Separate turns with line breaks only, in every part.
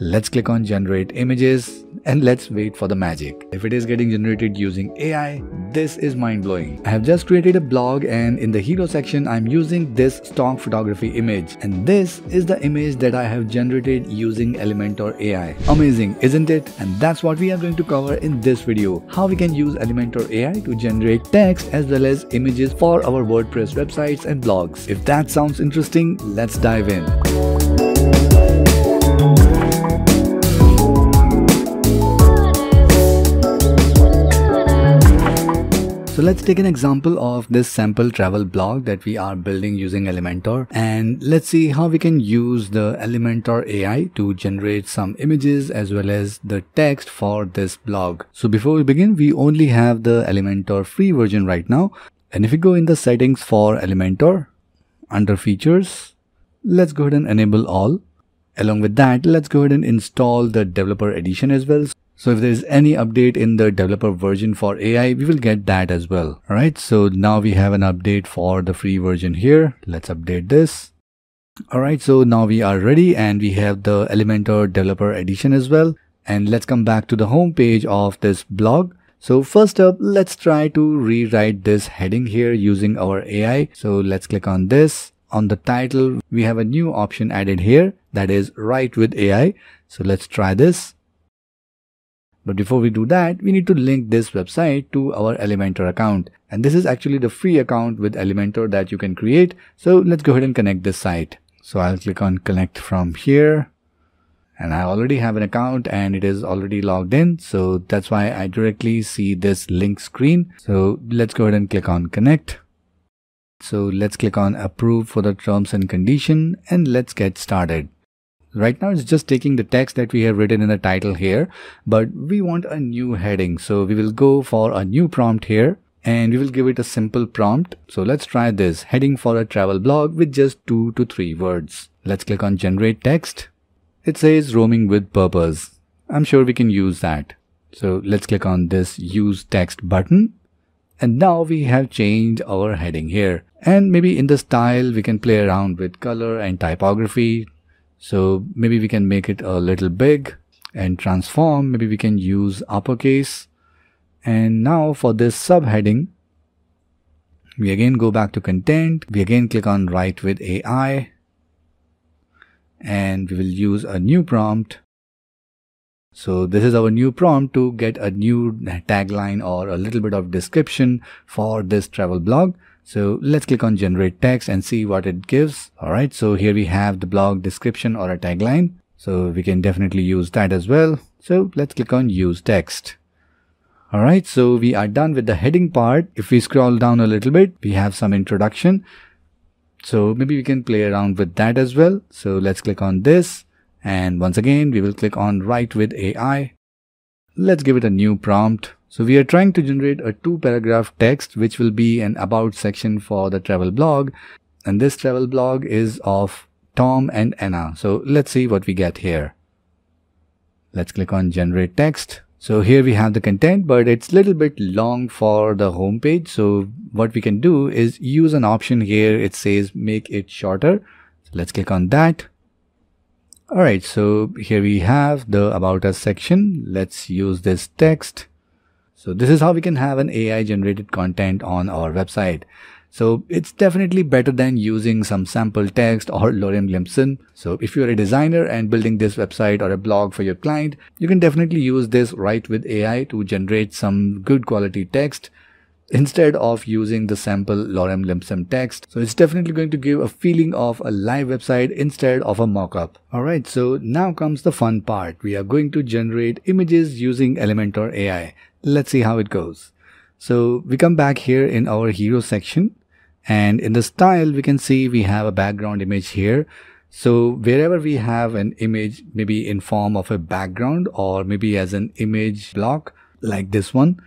Let's click on generate images and let's wait for the magic. If it is getting generated using AI, this is mind blowing. I have just created a blog and in the hero section I'm using this stock photography image and this is the image that I have generated using Elementor AI. Amazing isn't it? And that's what we are going to cover in this video. How we can use Elementor AI to generate text as well as images for our WordPress websites and blogs. If that sounds interesting, let's dive in. So let's take an example of this sample travel blog that we are building using Elementor and let's see how we can use the Elementor AI to generate some images as well as the text for this blog. So before we begin, we only have the Elementor free version right now. And if we go in the settings for Elementor under features, let's go ahead and enable all. Along with that, let's go ahead and install the developer edition as well. So if there is any update in the developer version for AI, we will get that as well. All right. So now we have an update for the free version here. Let's update this. All right. So now we are ready and we have the Elementor developer edition as well. And let's come back to the home page of this blog. So first up, let's try to rewrite this heading here using our AI. So let's click on this. On the title, we have a new option added here that is write with AI. So let's try this. But before we do that, we need to link this website to our Elementor account. And this is actually the free account with Elementor that you can create. So let's go ahead and connect this site. So I'll click on connect from here. And I already have an account and it is already logged in. So that's why I directly see this link screen. So let's go ahead and click on connect. So let's click on approve for the terms and condition and let's get started. Right now it's just taking the text that we have written in the title here, but we want a new heading. So we will go for a new prompt here and we will give it a simple prompt. So let's try this heading for a travel blog with just two to three words. Let's click on generate text. It says roaming with purpose. I'm sure we can use that. So let's click on this use text button. And now we have changed our heading here. And maybe in the style, we can play around with color and typography so maybe we can make it a little big and transform. Maybe we can use uppercase. And now for this subheading, we again go back to content. We again click on write with AI and we will use a new prompt. So this is our new prompt to get a new tagline or a little bit of description for this travel blog. So let's click on generate text and see what it gives. All right. So here we have the blog description or a tagline. So we can definitely use that as well. So let's click on use text. All right. So we are done with the heading part. If we scroll down a little bit, we have some introduction. So maybe we can play around with that as well. So let's click on this. And once again, we will click on write with AI. Let's give it a new prompt. So we are trying to generate a two paragraph text which will be an about section for the travel blog. And this travel blog is of Tom and Anna. So let's see what we get here. Let's click on generate text. So here we have the content, but it's a little bit long for the homepage. So what we can do is use an option here. It says make it shorter. So let's click on that. All right. So here we have the about us section. Let's use this text. So this is how we can have an AI generated content on our website. So it's definitely better than using some sample text or lorem ipsum. So if you're a designer and building this website or a blog for your client, you can definitely use this write with AI to generate some good quality text instead of using the sample lorem ipsum text. So it's definitely going to give a feeling of a live website instead of a mockup. Alright, so now comes the fun part. We are going to generate images using Elementor AI. Let's see how it goes. So we come back here in our hero section and in the style we can see we have a background image here. So wherever we have an image maybe in form of a background or maybe as an image block like this one,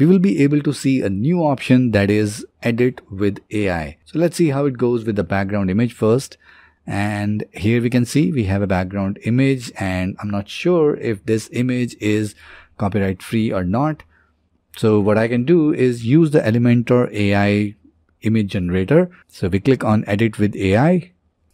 we will be able to see a new option that is edit with AI. So let's see how it goes with the background image first. And here we can see we have a background image and I'm not sure if this image is copyright free or not. So what I can do is use the Elementor AI image generator. So we click on edit with AI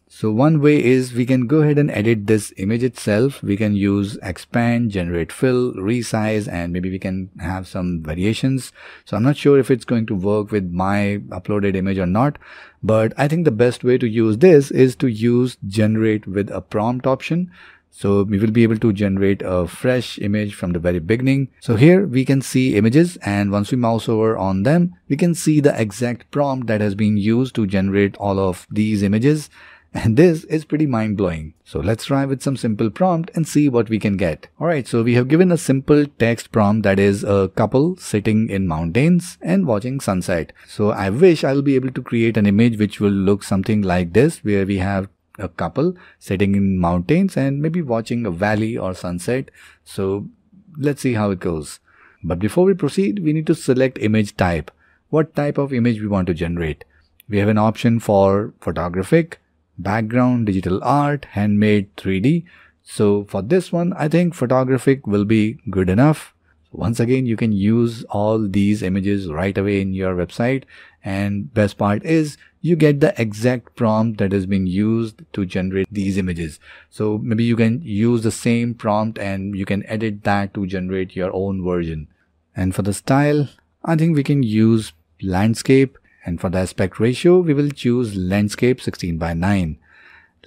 So one way is we can go ahead and edit this image itself. We can use expand, generate fill, resize, and maybe we can have some variations. So I'm not sure if it's going to work with my uploaded image or not, but I think the best way to use this is to use generate with a prompt option. So we will be able to generate a fresh image from the very beginning. So here we can see images and once we mouse over on them, we can see the exact prompt that has been used to generate all of these images. And this is pretty mind blowing. So let's try with some simple prompt and see what we can get. Alright, so we have given a simple text prompt that is a couple sitting in mountains and watching sunset. So I wish I'll be able to create an image which will look something like this where we have a couple sitting in mountains and maybe watching a valley or sunset. So let's see how it goes. But before we proceed, we need to select image type. What type of image we want to generate. We have an option for photographic, background, digital art, handmade 3D. So for this one, I think photographic will be good enough. Once again, you can use all these images right away in your website. And best part is you get the exact prompt that has been used to generate these images. So maybe you can use the same prompt and you can edit that to generate your own version. And for the style, I think we can use landscape and for the aspect ratio, we will choose landscape 16 by 9.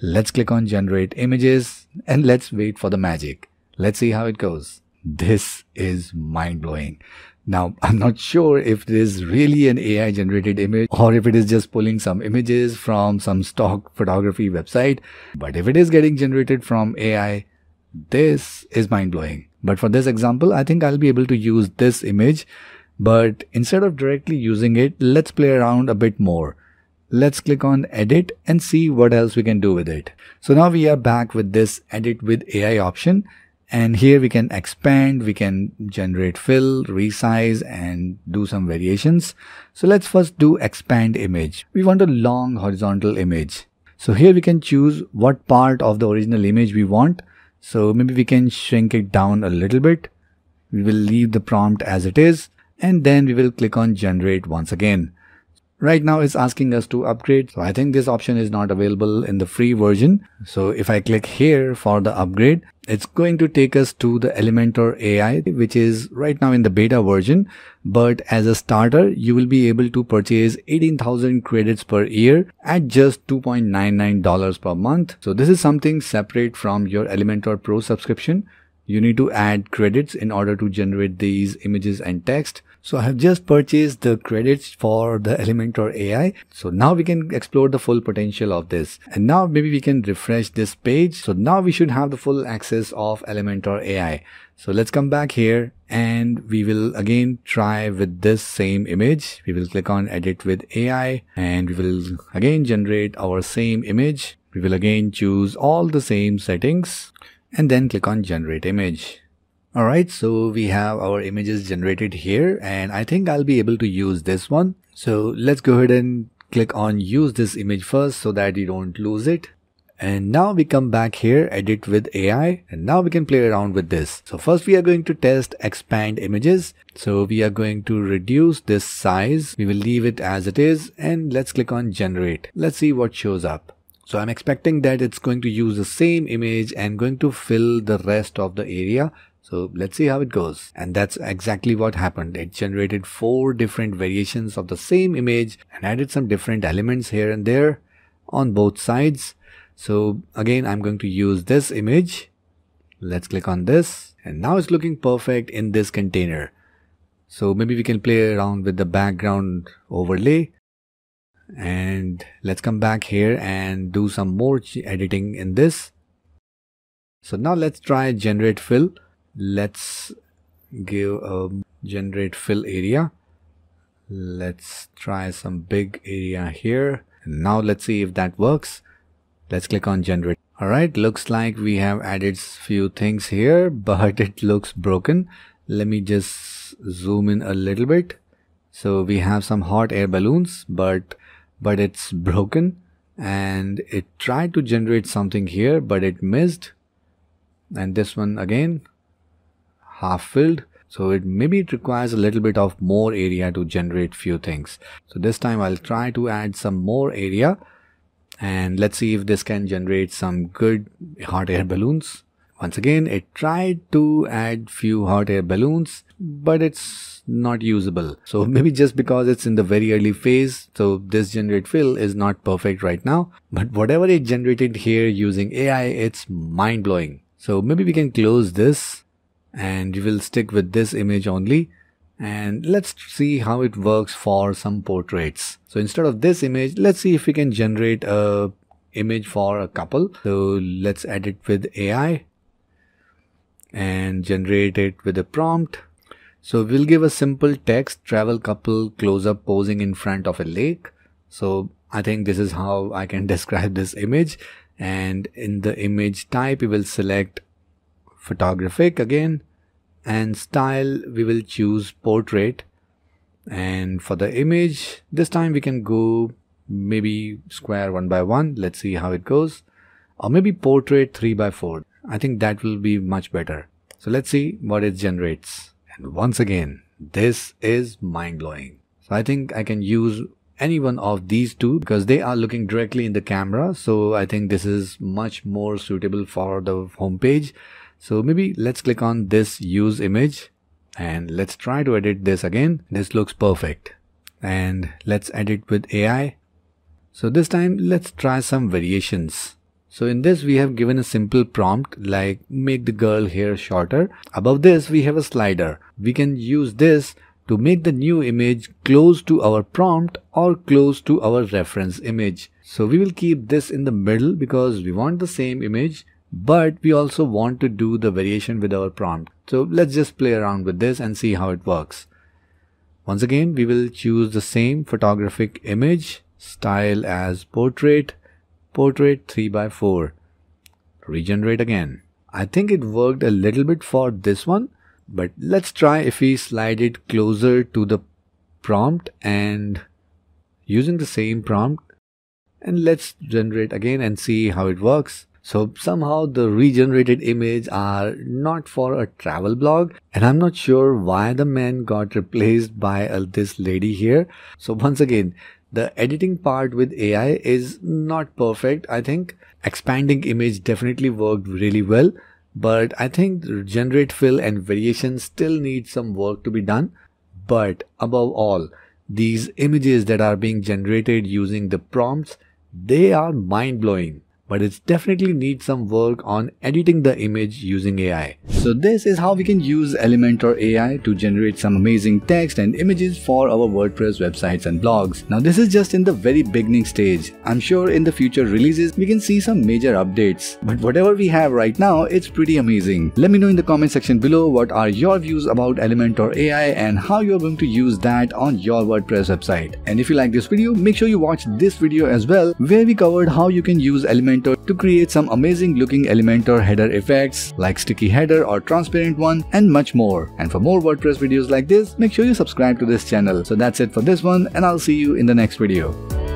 Let's click on generate images and let's wait for the magic. Let's see how it goes. This is mind blowing. Now, I'm not sure if it is really an AI generated image or if it is just pulling some images from some stock photography website. But if it is getting generated from AI, this is mind blowing. But for this example, I think I'll be able to use this image. But instead of directly using it, let's play around a bit more. Let's click on edit and see what else we can do with it. So now we are back with this edit with AI option and here we can expand, we can generate fill, resize and do some variations. So let's first do expand image. We want a long horizontal image. So here we can choose what part of the original image we want. So maybe we can shrink it down a little bit. We will leave the prompt as it is and then we will click on generate once again. Right now it's asking us to upgrade. So I think this option is not available in the free version. So if I click here for the upgrade, it's going to take us to the Elementor AI, which is right now in the beta version. But as a starter, you will be able to purchase 18,000 credits per year at just $2.99 per month. So this is something separate from your Elementor Pro subscription. You need to add credits in order to generate these images and text. So I have just purchased the credits for the Elementor AI. So now we can explore the full potential of this. And now maybe we can refresh this page. So now we should have the full access of Elementor AI. So let's come back here and we will again try with this same image. We will click on edit with AI and we will again generate our same image. We will again choose all the same settings and then click on generate image. Alright, so we have our images generated here and I think I'll be able to use this one. So let's go ahead and click on use this image first so that you don't lose it. And now we come back here, edit with AI, and now we can play around with this. So first we are going to test expand images. So we are going to reduce this size. We will leave it as it is and let's click on generate. Let's see what shows up. So I'm expecting that it's going to use the same image and going to fill the rest of the area so let's see how it goes. And that's exactly what happened. It generated four different variations of the same image and added some different elements here and there on both sides. So again, I'm going to use this image. Let's click on this and now it's looking perfect in this container. So maybe we can play around with the background overlay and let's come back here and do some more editing in this. So now let's try generate fill let's give a generate fill area. Let's try some big area here. Now let's see if that works. Let's click on generate. All right looks like we have added few things here but it looks broken. Let me just zoom in a little bit. So we have some hot air balloons but but it's broken. And it tried to generate something here but it missed. And this one again half filled so it maybe it requires a little bit of more area to generate few things. So this time I'll try to add some more area. And let's see if this can generate some good hot air balloons. Once again it tried to add few hot air balloons but it's not usable. So maybe just because it's in the very early phase so this generate fill is not perfect right now. But whatever it generated here using AI it's mind-blowing. So maybe we can close this and we will stick with this image only. And let's see how it works for some portraits. So instead of this image let's see if we can generate a image for a couple. So let's edit with AI and generate it with a prompt. So we'll give a simple text travel couple close up posing in front of a lake. So I think this is how I can describe this image. And in the image type we will select photographic again and style we will choose portrait. And for the image this time we can go maybe square one by one. Let's see how it goes. Or maybe portrait three by four. I think that will be much better. So let's see what it generates. And once again this is mind-blowing. So I think I can use any one of these two because they are looking directly in the camera. So I think this is much more suitable for the home page so maybe let's click on this use image and let's try to edit this again. This looks perfect. And let's edit with AI. So this time let's try some variations. So in this we have given a simple prompt like make the girl hair shorter. Above this we have a slider. We can use this to make the new image close to our prompt or close to our reference image. So we will keep this in the middle because we want the same image but we also want to do the variation with our prompt. So let's just play around with this and see how it works. Once again, we will choose the same photographic image, style as portrait, portrait 3x4. Regenerate again. I think it worked a little bit for this one, but let's try if we slide it closer to the prompt and using the same prompt and let's generate again and see how it works. So somehow the regenerated image are not for a travel blog and I'm not sure why the man got replaced by uh, this lady here. So once again, the editing part with AI is not perfect. I think expanding image definitely worked really well, but I think generate fill and variation still need some work to be done. But above all, these images that are being generated using the prompts, they are mind blowing but it definitely needs some work on editing the image using AI. So this is how we can use Elementor AI to generate some amazing text and images for our WordPress websites and blogs. Now this is just in the very beginning stage. I'm sure in the future releases we can see some major updates. But whatever we have right now, it's pretty amazing. Let me know in the comment section below what are your views about Elementor AI and how you're going to use that on your WordPress website. And if you like this video, make sure you watch this video as well where we covered how you can use Elementor Elementor to create some amazing looking Elementor header effects like sticky header or transparent one and much more. And for more WordPress videos like this, make sure you subscribe to this channel. So that's it for this one and I'll see you in the next video.